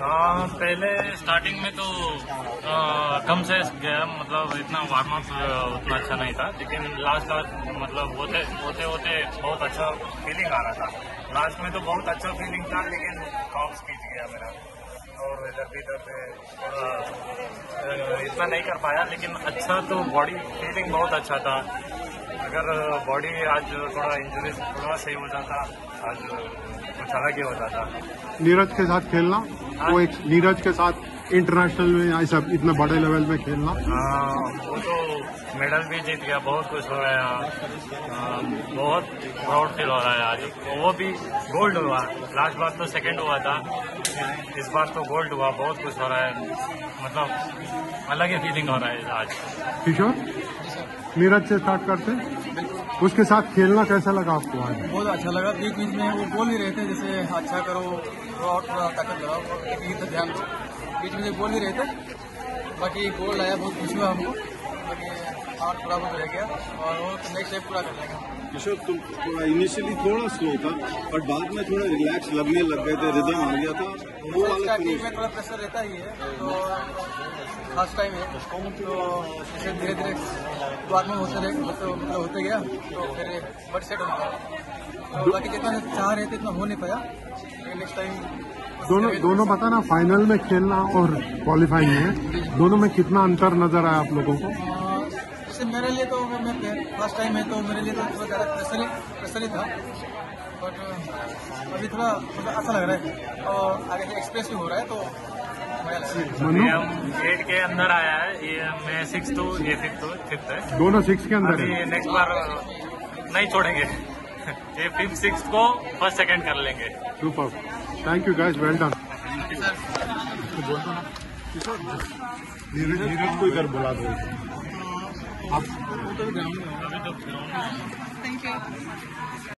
हाँ पहले स्टार्टिंग में तो आ, कम से गया मतलब इतना वार्म अप उतना अच्छा नहीं था लेकिन लास्ट लास्ट मतलब होते होते होते बहुत अच्छा फीलिंग आ रहा था। लास्ट में तो बहुत अच्छा फीलिंग था लेकिन कॉप्स खींच गया मेरा। और इधर भी इधर थोड़ा इतना नहीं कर पाया लेकिन अच्छा तो बॉडी फीलिंग बहुत अच्छा था। अगर बॉडी आज थोड़ा इंजरी थोड़ा सही हो जाता आज कुछ अलग ही हो जाता। नीरज के साथ खेलना? वो एक नीरज के साथ इंटरनेशनल में ऐसा इतने बड़े लेवल में खेलना। हाँ, वो तो मेडल भी जीत गया बहुत खुश हो रहा है हाँ, बहुत प्राउड फील हो रहा है आज वो भी गोल्ड हुआ। लास्ट बार तो सेकंड हुआ था। इस बार तो गोल्ड हुआ बहुत खुश हो रहा है। मतलब अलग ही फीलिंग हो रहा है आज। किशोर नीरज से स्टार्ट करते उसके साथ खेलना कैसा लगा आपको आज? बहुत अच्छा लगा। बीच बीच में वो बोल ही रहे थे जैसे अच्छा करो थोड़ा और थोड़ा ताकत लगाओ। ध्यान दो। बीच में बोल ही रहे थे। बाकी गोल आया बहुत खुशी हुआ हमको। बाकी और बहुत रह गया और वो नेक्स्ट स्टेप पूरा कर लेंगे। किशोर तुम इनिशियली थोड़ा स्लो था बट बाद में थोड़ा रिलैक्स लगने लग गए थे रिदम आ गया था। वो वाला में थोड़ा प्रेशर रहता ही है तो फ़र्स्ट टाइम है। तो जैसे धीरे धीरे में होते रहे तो मतलब होते गया तो फिर बट सेट हो गया। तो बाकी जितना चाह रहे थे इतना हो नहीं पाया। नेक्स्ट टाइम दोनों दोनों बताना फाइनल में खेलना और क्वालिफाइंग में दोनों में कितना अंतर नज़र आया आप लोगों को? जैसे मेरे लिए तो मैं फ़र्स्ट टाइम है तो मेरे लिए तो थोड़ा ज़्यादा प्रेशर ही प्रेशर ही था। बट अभी थोड़ा थोड़ा अच्छा लग रहा है। और आगे एक्सप्रेस भी हो रहा है तो एट के अंदर आया है ये मैं सिक्स टू ये फिफ्थ फिफ्थ है। दोनों सिक्स के अंदर अभी है। नेक्स्ट बार नहीं छोड़ेंगे। ये फिफ्थ सिक्स को फ़र्स्ट सेकंड कर लेंगे। Super thank you guys well done Neeraj Neeraj को इधर बुला दो। अभी तो